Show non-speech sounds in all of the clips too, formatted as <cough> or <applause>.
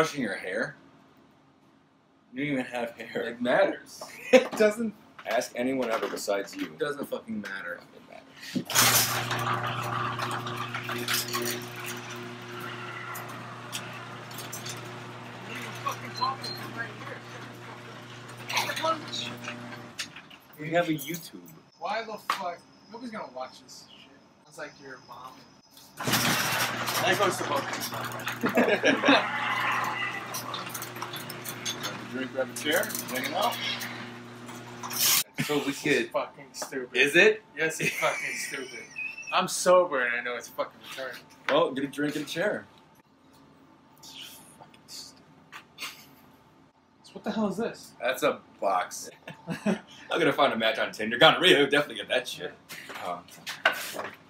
brushing your hair? You don't even have hair. It matters. <laughs> it doesn't. Ask anyone ever besides you. It doesn't fucking matter. It matters. We have a YouTube. Why the fuck? Nobody's gonna watch this shit. It's like your mom. That goes to both. <laughs> <laughs> Drink, grab a chair, hanging out. So we It's could. fucking stupid. Is it? Yes, it's fucking stupid. I'm sober and I know it's fucking retarded. Well, get a drink and a chair. Fucking stupid. So what the hell is this? That's a box. <laughs> I'm gonna find a match on Tinder. Gonorrhea, definitely get that shit. Oh.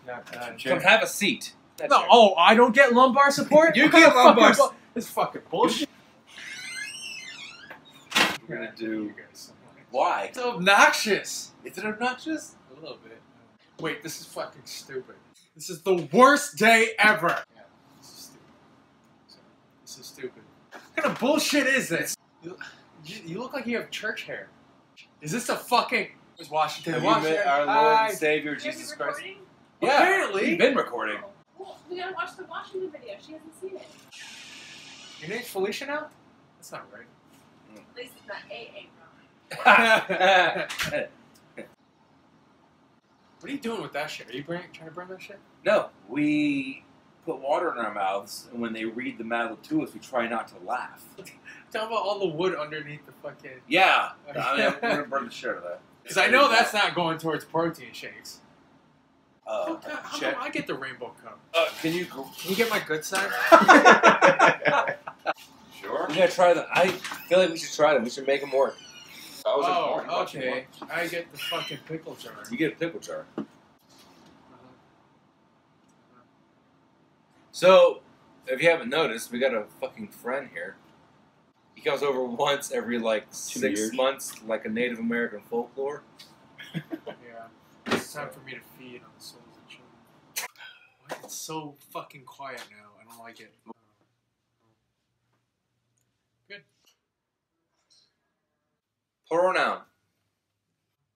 Not, not Come have a seat. No, oh, I don't get lumbar support. You What kind get lumbar bu- This fucking bullshit. We're gonna do. You. Why? It's obnoxious. Is it obnoxious? A little bit. Wait, this is fucking stupid. This is the worst day ever. Yeah, this is stupid. Sorry. This is stupid. What kind of bullshit is this? You, you, you look like you have church hair. Is this a fucking? Is Washington? Have you Washington. met our Lord Hi. and Savior You Jesus Christ? recording? Yeah. Apparently. We've been recording. Well, we gotta watch the Washington video. She hasn't seen it. Your name's Felicia now? That's not right. At least it's not AA wrong. What are you doing with that shit? Are you bring, trying to burn that shit? no, we put water in our mouths, and when they read the matter to us, we try not to laugh. <laughs> Talk about all the wood underneath the fucking. Yeah, I mean, we're gonna burn the shit out of that. <laughs> Because I know that's not going towards protein shakes. Uh, How how check. I get the rainbow cup? Uh, can you? Can you get my good side? <laughs> sure. We gotta try them. I feel like we should try them. We should make them work. I was. Oh, Watching okay. I get the fucking pickle jar. You get a pickle jar. So, if you haven't noticed, we got a fucking friend here. He comes over once every like six years. months, like a Native American folklore. Yeah. It's time for me to feed on the souls of children. Why it's so fucking quiet now? I don't like it. Good. Plural noun.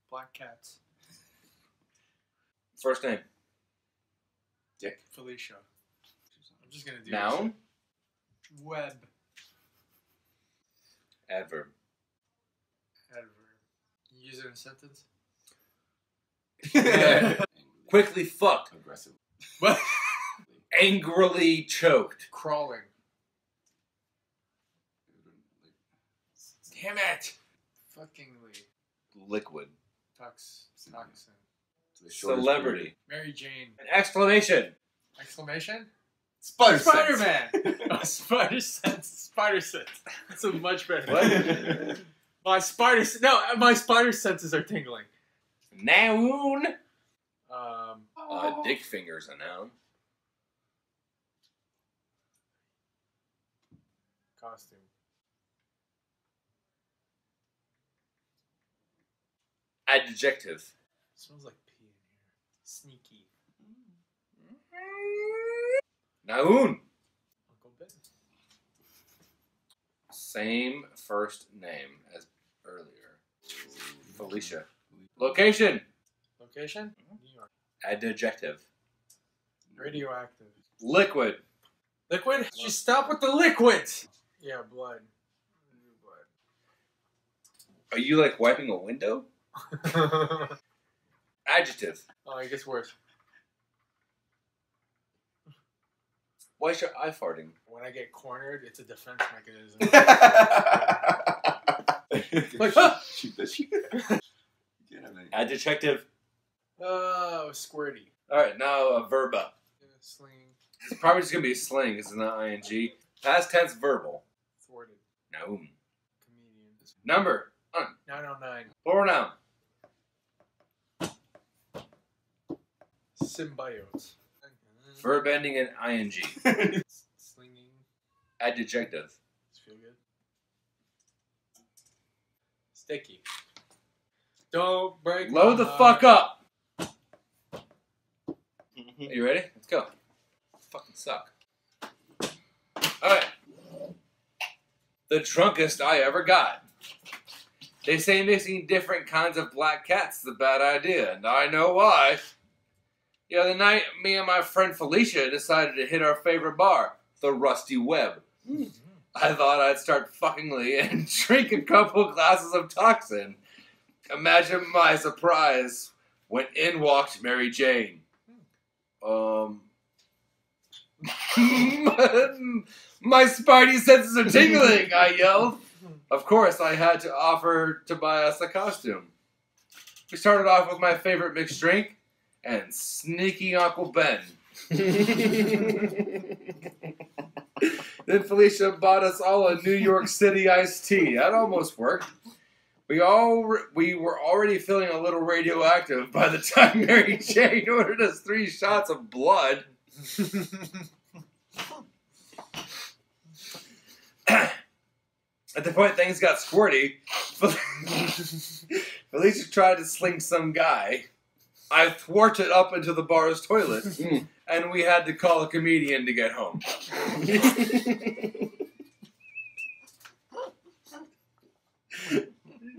Black cats. First name. Dick. Felicia. I'm just gonna do Noun. this. Web. Adverb. Adverb. You use it in a sentence? <laughs> Quickly fuck. Aggressive. What? <laughs> Angrily choked. Crawling. Damn it! Fuckingly. Liquid. Tux. Toxin. Celebrity. Mary Jane. An exclamation. Exclamation? Spider Spider Man! oh, <laughs> spider sense. Spider sense. That's a much better. What? <laughs> My spider. sen- No, my spider senses are tingling. Noun. Um. Uh, dick fingers a noun. Costume. Adjective. smells like pee in here. Sneaky. Noun. Uncle Ben. Same first name as earlier. Felicia. Location. Location? New York. Adjective. Radioactive. Liquid. Liquid? Just stop with the liquid! Yeah, blood. blood. Are you like wiping a window? <laughs> Adjective. oh, it gets worse. Why is your eye farting? When I get cornered, it's a defense mechanism. like, huh? shoot this <laughs> shit. You can't have any- Adjective. oh, squirty. All right, now a verba. Sling. It's probably just gonna be a sling. It's not ing. Past tense verbal. Thwarted. Noun. Comedian. Number. 909. Plural noun. Symbiote. Verb ending in ing. <laughs> Slinging. Adjective. Does feel good? Sticky. Don't break. Load the my fuck up. <laughs> Are you ready? Let's go. Fucking suck. Alright. the drunkest I ever got. They say mixing different kinds of black cats is a bad idea, and I know why. The other night, me and my friend Felicia decided to hit our favorite bar, the Rusty Web. I thought I'd start fuckingly <laughs> and drink a couple glasses of toxin. Imagine my surprise when in walked Mary Jane. Um. <laughs> my spidey senses are tingling, I yelled. Of course, I had to offer to buy us a costume. We started off with my favorite mixed drink and sneaky Uncle Ben. <laughs> Then Felicia bought us all a New York City iced tea. That almost worked. We all we were already feeling a little radioactive by the time <laughs> Mary Jane ordered us three shots of blood. <coughs> At the point things got squirty, <laughs> Felicia tried to sling some guy. I thwarted up into the bar's toilet, <laughs> Mm. and we had to call a comedian to get home. <laughs>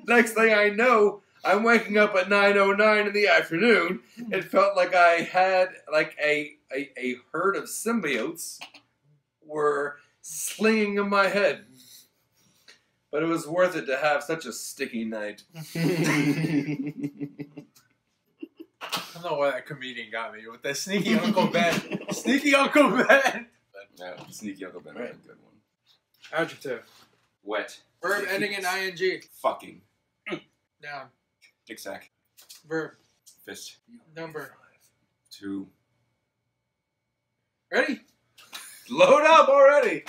Next thing I know, I'm waking up at 9:09 in the afternoon. It felt like I had like a a, a herd of symbiotes were slinging in my head. But it was worth it to have such a sticky night. <laughs> I don't know why that comedian got me with that sneaky Uncle Ben. sneaky Uncle Ben. Yeah, sneaky Uncle Ben. Right. Right. Good one. Adjective. Wet. Verb ending in ing. Fucking. Noun. Dick sack. Verb. Fist. Number. Two. Ready? Load up already.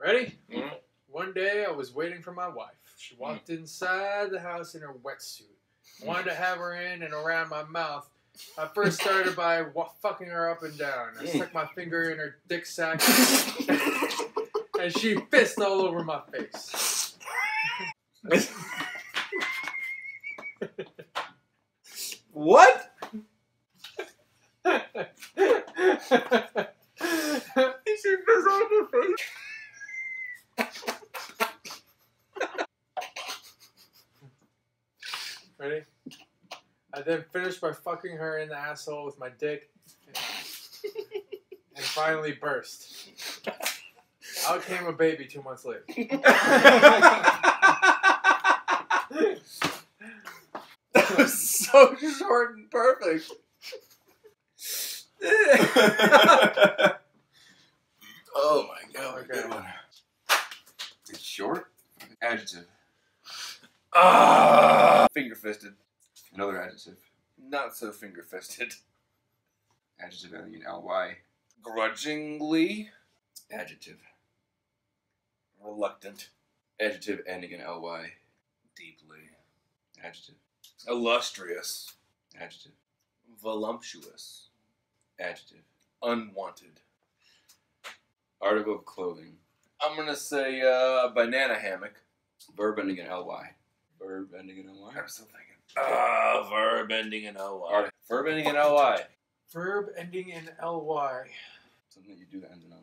Ready? Mhm. One day I was waiting for my wife. She walked inside the house in her wetsuit. Wanted to have her in and around my mouth. I first started by wa- fucking her up and down. I stuck my finger in her dick sack <laughs> and she pissed all over my face. What? <laughs> she pissed all over my face. Ready? I then finished by fucking her in the asshole with my dick and finally burst. Out came a baby two months later. that was so short and perfect. <laughs> oh my god. Okay. Good one. It's short. Adjective. Ah, finger fisted. Another adjective. Not so finger fisted. Adjective ending in ly. Grudgingly Adjective. reluctant. Adjective ending in ly. Deeply. Adjective. Illustrious. Adjective. Voluptuous. Adjective. Unwanted. Article of clothing. I'm gonna say uh, banana hammock. Verb ending in ly. Verb ending in ly. I'm still thinking. Ah, verb ending in ly. Alright. Verb ending in ly. Verb ending in ly. Something that you do that ends in ly.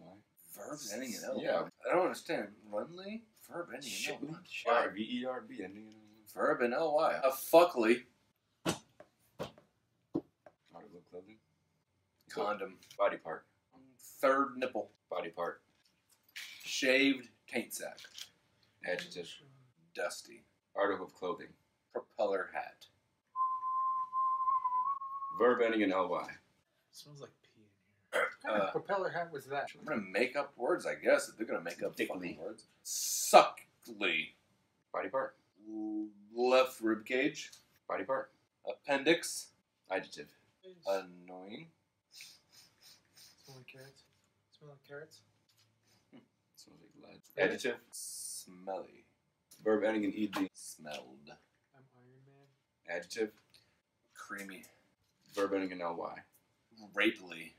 Verb ending in ly. Yeah. I don't understand. Lindley? Verb ending Shit. in ly. Sure. V E R B ending in ly. Verb in ly. A fuckly. Article clothing. Condom. Body part. Third nipple. Body part. Shaved taint sack. Adjective. Dusty. Article of clothing. Propeller hat. Verb ending in ly. Smells like pee in here. <clears throat> What kind Uh, of propeller hat was that? I'm gonna make up words, I guess, if they're gonna make up Dickly. fucking words. Suckly. Body part. L- Left rib cage. Body part. Appendix. Adjective. Annoying. Smell like carrots. Smell like carrots. Smells like lead. Adjective. Smelly. Verb ending in ed. Smelled. I'm Iron Man. Adjective. Creamy. Verb ending in ly. Rapely.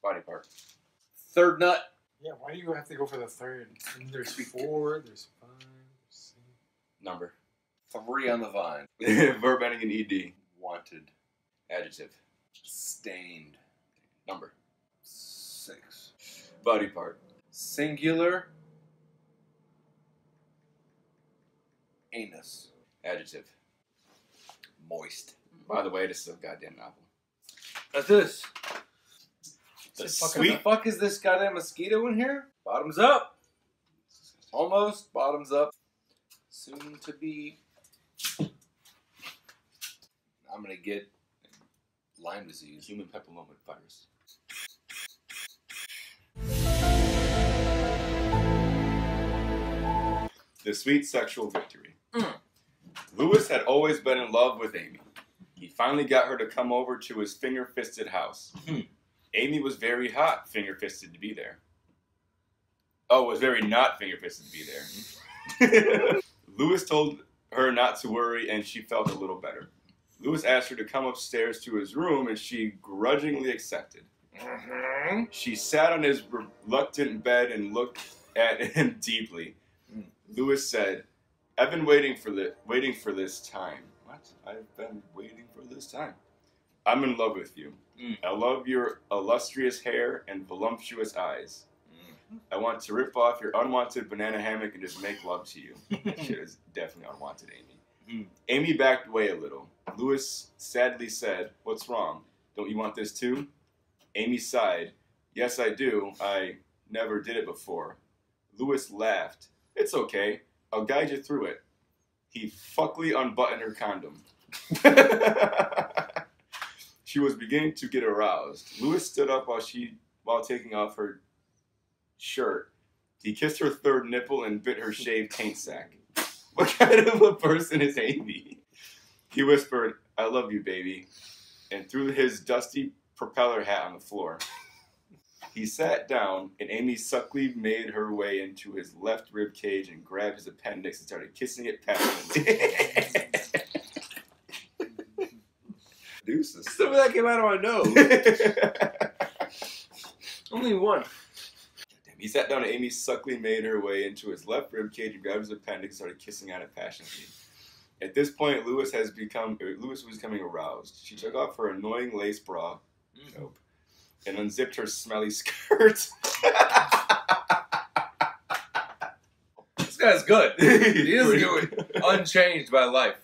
Body part. Third nut. Yeah, why do you have to go for the third? I there's four, there's five, six. Number. Three on the vine. <laughs> Verb ending in ed. Wanted. Adjective. Stained. Number. Body part? Singular. Anus. Adjective. Moist. Mm-hmm. By the way, this is a goddamn novel. That's this. The sweet the fuck is this goddamn mosquito in here? Bottoms up. Almost. Bottoms up. Soon to be. I'm gonna get Lyme disease. human papillomavirus. The sweet sexual victory. Mm. Lewis had always been in love with Amy. He finally got her to come over to his finger fisted house. Mhm. Amy was very hot, finger fisted to be there. Oh, was very not finger fisted to be there. <laughs> Lewis told her not to worry, and she felt a little better. Lewis asked her to come upstairs to his room, and she grudgingly accepted. Mhm. She sat on his reluctant bed and looked at him <laughs> deeply. Lewis said, "I've been waiting for this, waiting for this time. What? I've been waiting for this time. I'm in love with you. Mm. I love your illustrious hair and voluptuous eyes. Mm. I want to rip off your unwanted banana hammock and just make love to you. That <laughs> shit is definitely unwanted, Amy. Mm. Amy backed away a little. Lewis sadly said, What's wrong? Don't you want this too? Amy sighed. Yes, I do. I never did it before. Lewis laughed. It's okay. I'll guide you through it. He fuckly unbuttoned her condom. <laughs> she was beginning to get aroused. Lewis stood up while she while taking off her shirt. He kissed her third nipple and bit her shaved taint sack. <laughs> What kind of a person is Amy? He whispered, I love you, baby, and threw his dusty propeller hat on the floor. He sat down, and Amy suckly made her way into his left rib cage and grabbed his appendix and started kissing it passionately. <laughs> Deuces. Some of that came out of my nose. <laughs> Only one. He sat down and Amy suckly made her way into his left rib cage and grabbed his appendix and started kissing on it passionately. At this point, Lewis has become Lewis was becoming aroused. She took off her annoying lace bra, mm. nope, and unzipped her smelly <laughs> skirt. This guy's good. <laughs> He is good. Unchanged by life.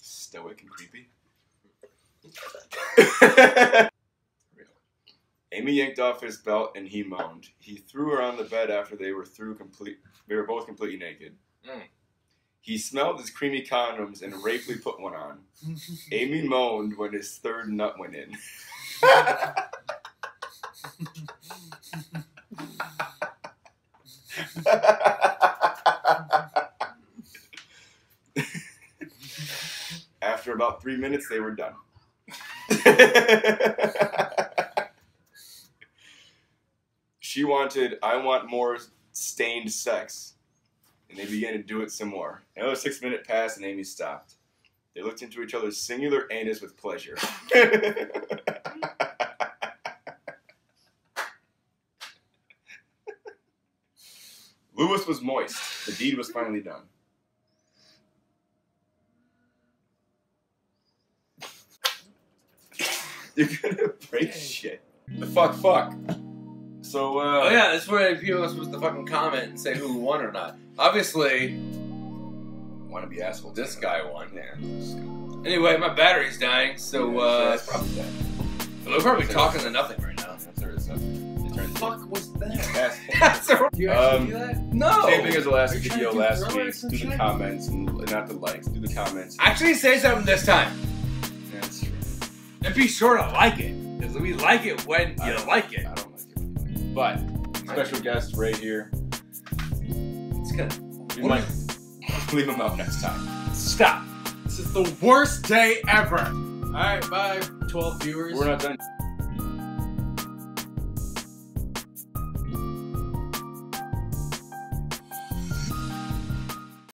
Stoic and creepy. <laughs> Amy yanked off his belt and he moaned. He threw her on the bed after they were through complete. They were both completely naked. Mm. He smelled his creamy condoms and rapefully put one on. <laughs> Amy moaned when his third nut went in. After about three minutes, they were done. she wanted, I want more stained sex. And they began to do it some more. Another six minute passed and Amy stopped. They looked into each other's singular anus with pleasure. <laughs> Lewis was moist. The deed was finally done. <laughs> You're gonna break shit. The fuck, fuck. So, uh. Oh yeah, that's where people are supposed to fucking comment and say who won or not. Obviously, Want to be assholes? this guy won. Yeah. Anyway, my battery's dying, so uh, that's probably that. we're probably talking to nothing right now. That's there is something. It turns fuck was that? <laughs> That's a- Do you actually Um, do that? no. Same thing as the last Are you trying video to last throw week. Do the comments and not the likes. Do the comments. Actually, say something this time. That's true. And be sure to like it, because we like it when you don't- like it. I don't like it. But special guest right here. It's good. We might leave him out next time. Stop. This is the worst day ever. All right, bye, 12 viewers. We're not done.